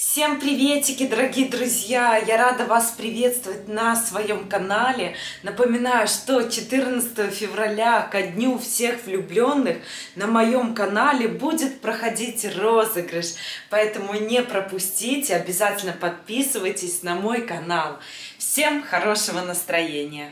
Всем приветики, дорогие друзья! Я рада вас приветствовать на своем канале. Напоминаю, что 14 февраля, ко дню всех влюбленных, на моем канале будет проходить розыгрыш. Поэтому не пропустите, обязательно подписывайтесь на мой канал. Всем хорошего настроения!